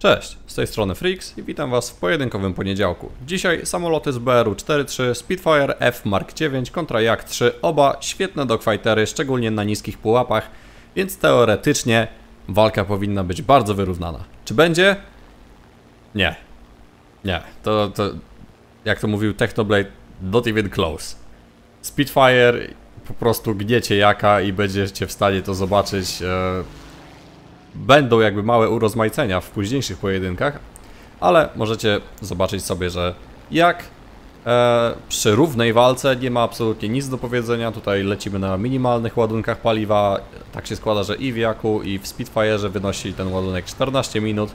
Cześć, z tej strony Freaks i witam Was w pojedynkowym poniedziałku. Dzisiaj samoloty z BRU 43 Spitfire F Mark 9 kontra Jak 3, oba świetne dogfightery, szczególnie na niskich pułapach, więc teoretycznie walka powinna być bardzo wyrównana. Czy będzie? Nie. Nie, to, to jak to mówił Technoblade, not even close. Spitfire po prostu gniecie jaka i będziecie w stanie to zobaczyć. E, będą jakby małe urozmaicenia w późniejszych pojedynkach, ale możecie zobaczyć sobie, że jak e, przy równej walce nie ma absolutnie nic do powiedzenia. Tutaj lecimy na minimalnych ładunkach paliwa. Tak się składa, że i w Jaku, i w Spitfire'ze wynosi ten ładunek 14 minut.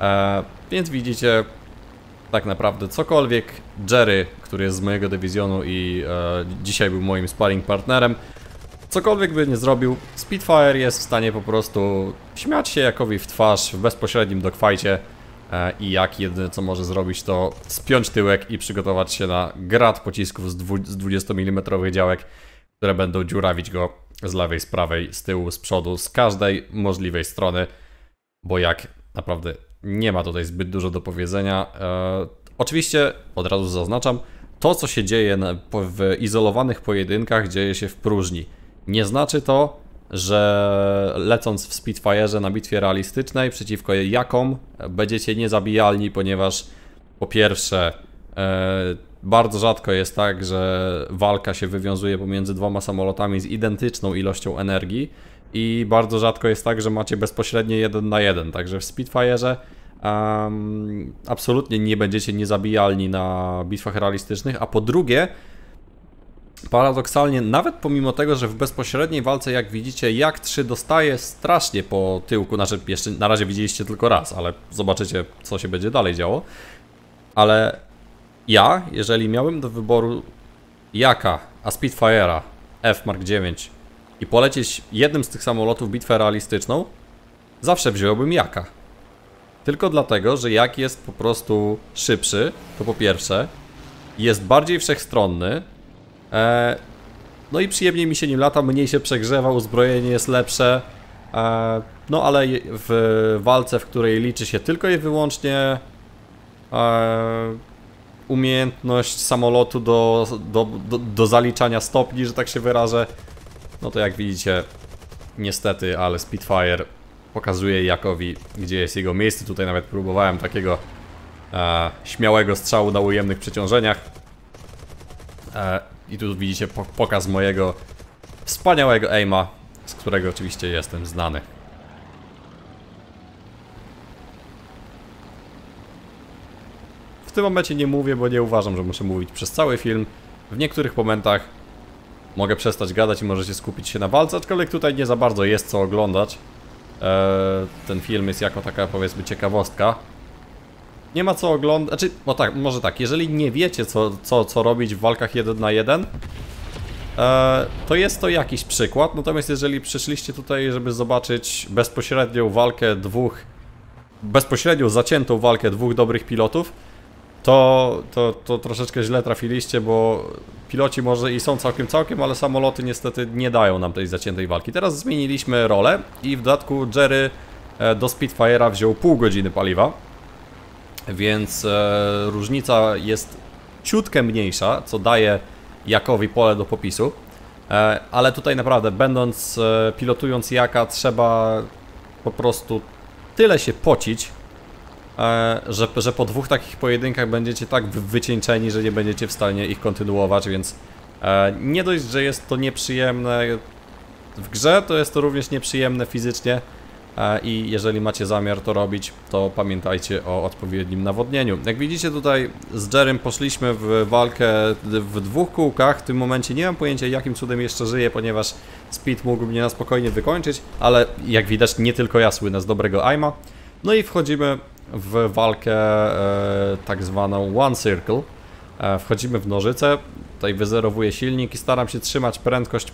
E, więc widzicie, tak naprawdę cokolwiek Jerry, który jest z mojego dywizjonu i e, dzisiaj był moim sparring partnerem, cokolwiek by nie zrobił, Spitfire jest w stanie po prostu śmiać się Jakowi w twarz w bezpośrednim dogfajcie e, i jak jedyne co może zrobić to spiąć tyłek i przygotować się na grad pocisków z, z 20 mm działek, które będą dziurawić go z lewej, z prawej, z tyłu, z przodu, z każdej możliwej strony, bo jak naprawdę nie ma tutaj zbyt dużo do powiedzenia. E, oczywiście, od razu zaznaczam, to co się dzieje w izolowanych pojedynkach dzieje się w próżni. Nie znaczy to, że lecąc w Spitfire'ze na bitwie realistycznej przeciwko jakom będziecie niezabijalni, ponieważ po pierwsze e, bardzo rzadko jest tak, że walka się wywiązuje pomiędzy dwoma samolotami z identyczną ilością energii i bardzo rzadko jest tak, że macie bezpośrednie jeden na jeden, także w Spitfire'ze um, absolutnie nie będziecie niezabijalni na bitwach realistycznych, a po drugie paradoksalnie, nawet pomimo tego, że w bezpośredniej walce, jak widzicie, jak 3 dostaje strasznie po tyłku, znaczy jeszcze na razie widzieliście tylko raz, ale zobaczycie, co się będzie dalej działo. Ale ja, jeżeli miałem do wyboru Jaka, a Spitfire'a, F Mark 9 i polecieć jednym z tych samolotów bitwę realistyczną, zawsze wziąłbym Jaka. Tylko dlatego, że Jak jest po prostu szybszy, to po pierwsze, jest bardziej wszechstronny, no i przyjemniej mi się nim lata, mniej się przegrzewa, uzbrojenie jest lepsze. E, no ale w walce, w której liczy się tylko i wyłącznie e, umiejętność samolotu do, do, do, do zaliczania stopni, że tak się wyrażę, no to jak widzicie, niestety, ale Spitfire pokazuje Jakowi, gdzie jest jego miejsce. Tutaj nawet próbowałem takiego e, śmiałego strzału na ujemnych przeciążeniach. E, i tu widzicie pokaz mojego wspaniałego aima, z którego oczywiście jestem znany. W tym momencie nie mówię, bo nie uważam, że muszę mówić przez cały film. W niektórych momentach mogę przestać gadać i możecie skupić się na walce, aczkolwiek tutaj nie za bardzo jest co oglądać. Eee, ten film jest jako taka powiedzmy ciekawostka. Nie ma co oglądać, znaczy, no tak, może tak, jeżeli nie wiecie co, co, co robić w walkach 1 na 1 e, to jest to jakiś przykład, natomiast jeżeli przyszliście tutaj, żeby zobaczyć bezpośrednią walkę dwóch, bezpośrednią zaciętą walkę dwóch dobrych pilotów, to, to, to troszeczkę źle trafiliście, bo piloci może i są całkiem całkiem, ale samoloty niestety nie dają nam tej zaciętej walki. Teraz zmieniliśmy rolę i w dodatku Jerry e, do Spitfire'a wziął pół godziny paliwa więc e, różnica jest ciutkę mniejsza, co daje Jakowi pole do popisu. E, ale tutaj naprawdę, będąc, e, pilotując Jaka, trzeba po prostu tyle się pocić, e, że, że po dwóch takich pojedynkach będziecie tak wycieńczeni, że nie będziecie w stanie ich kontynuować, więc e, nie dość, że jest to nieprzyjemne w grze, to jest to również nieprzyjemne fizycznie. E, i jeżeli macie zamiar to robić, to pamiętajcie o odpowiednim nawodnieniu. Jak widzicie tutaj z Jerem poszliśmy w walkę w dwóch kółkach, w tym momencie nie mam pojęcia jakim cudem jeszcze żyję, ponieważ Speed mógł mnie na spokojnie wykończyć, ale jak widać nie tylko ja słynę z dobrego aima. No i wchodzimy w walkę e, tak zwaną One Circle. E, wchodzimy w nożyce, tutaj wyzerowuję silnik i staram się trzymać prędkość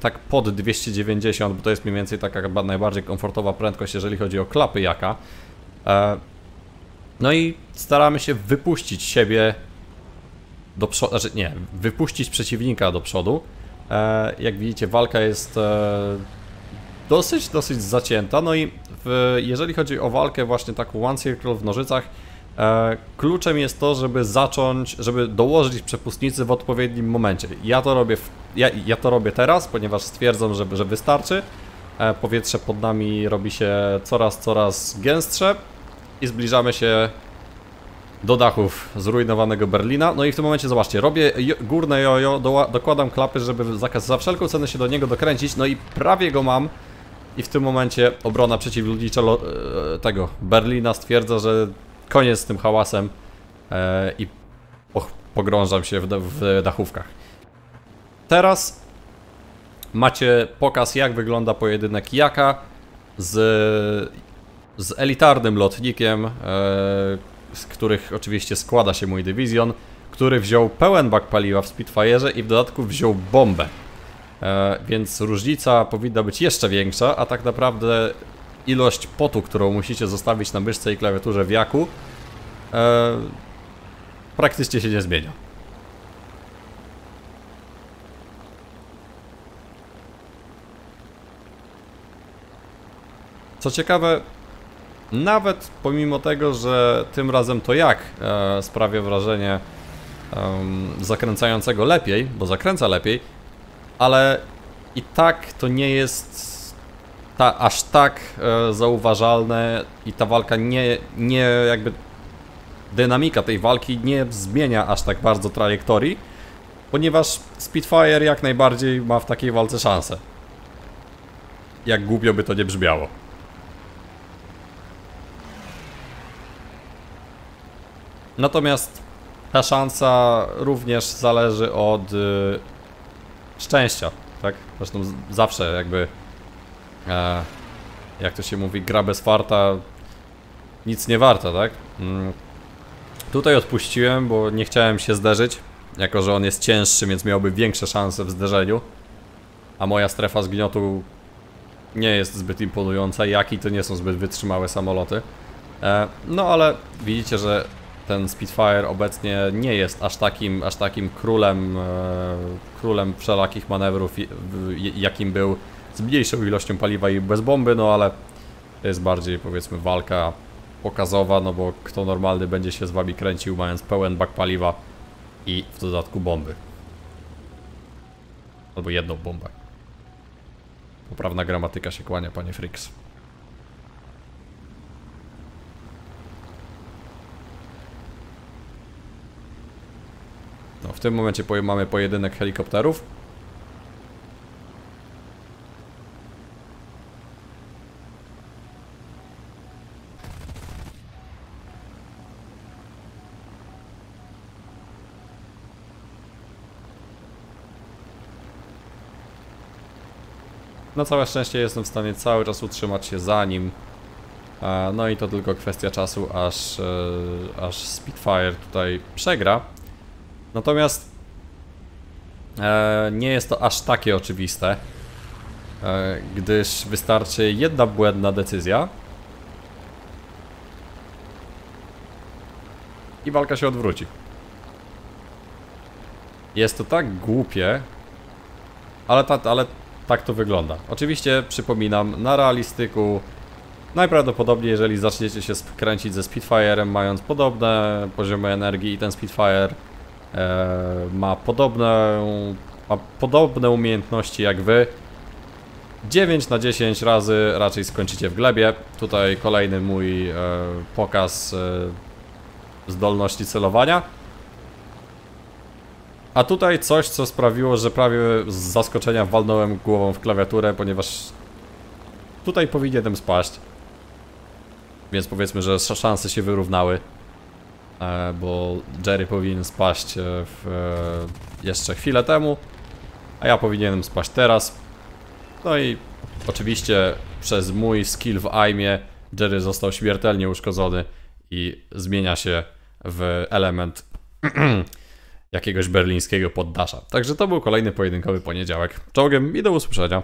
tak pod 290, bo to jest mniej więcej taka chyba najbardziej komfortowa prędkość, jeżeli chodzi o klapy jaka. E, no i staramy się wypuścić siebie do przodu, znaczy nie, wypuścić przeciwnika do przodu. E, jak widzicie walka jest e, dosyć, dosyć zacięta. No i w, jeżeli chodzi o walkę właśnie taką One Circle w nożycach, kluczem jest to, żeby zacząć, żeby dołożyć przepustnicy w odpowiednim momencie. Ja to robię, w, ja, ja to robię teraz, ponieważ stwierdzam, że, że wystarczy. E, powietrze pod nami robi się coraz, coraz gęstsze i zbliżamy się do dachów zrujnowanego Berlina. No i w tym momencie zobaczcie, robię górne jojo, do dokładam klapy, żeby zakaz za wszelką cenę się do niego dokręcić, no i prawie go mam. I w tym momencie obrona przeciwludnicza e, tego Berlina stwierdza, że koniec z tym hałasem e, i po pogrążam się w, w dachówkach. Teraz macie pokaz jak wygląda pojedynek Jaka z, z elitarnym lotnikiem, e, z których oczywiście składa się mój dywizjon, który wziął pełen bak paliwa w Spitfire'ze i w dodatku wziął bombę. E, więc różnica powinna być jeszcze większa, a tak naprawdę ilość potu, którą musicie zostawić na myszce i klawiaturze w jaku, e, praktycznie się nie zmienia. Co ciekawe, nawet pomimo tego, że tym razem to jak e, sprawia wrażenie zakręcającego lepiej, bo zakręca lepiej, ale i tak to nie jest ta, aż tak e, zauważalne i ta walka nie, nie jakby dynamika tej walki nie zmienia aż tak bardzo trajektorii, ponieważ Spitfire jak najbardziej ma w takiej walce szansę. Jak głupio by to nie brzmiało. Natomiast ta szansa również zależy od y, szczęścia, tak? Zresztą zawsze jakby e, jak to się mówi, gra bez farta nic nie warta, tak? Mm. Tutaj odpuściłem, bo nie chciałem się zderzyć, jako że on jest cięższy, więc miałby większe szanse w zderzeniu. A moja strefa zgniotu nie jest zbyt imponująca, jak i to nie są zbyt wytrzymałe samoloty. E, no ale widzicie, że ten Spitfire obecnie nie jest aż takim, aż takim królem, e, królem wszelakich manewrów, jakim był z mniejszą ilością paliwa i bez bomby, no ale to jest bardziej powiedzmy walka pokazowa, no bo kto normalny będzie się z wami kręcił mając pełen bak paliwa i w dodatku bomby. Albo jedną bombę. Poprawna gramatyka się kłania, panie Fricks. W tym momencie mamy pojedynek helikopterów. Na całe szczęście jestem w stanie cały czas utrzymać się za nim. E, no i to tylko kwestia czasu, aż, e, aż Spitfire tutaj przegra. Natomiast e, nie jest to aż takie oczywiste, e, gdyż wystarczy jedna błędna decyzja i walka się odwróci. Jest to tak głupie, ale, ta, ale tak to wygląda. Oczywiście, przypominam, na realistyku najprawdopodobniej, jeżeli zaczniecie się kręcić ze Spitfire'em, mając podobne poziomy energii i ten Spitfire ma podobne, ma podobne umiejętności jak wy. 9 na 10 razy raczej skończycie w glebie. Tutaj kolejny mój e, pokaz e, zdolności celowania. A tutaj coś, co sprawiło, że prawie z zaskoczenia walnąłem głową w klawiaturę, ponieważ tutaj powinienem spaść. Więc powiedzmy, że szanse się wyrównały. E, bo Jerry powinien spaść e, w, e, jeszcze chwilę temu, a ja powinienem spaść teraz. No i oczywiście przez mój skill w aimie Jerry został śmiertelnie uszkodzony i zmienia się w element jakiegoś berlińskiego poddasza. Także to był kolejny pojedynkowy poniedziałek. Czołgiem i do usłyszenia.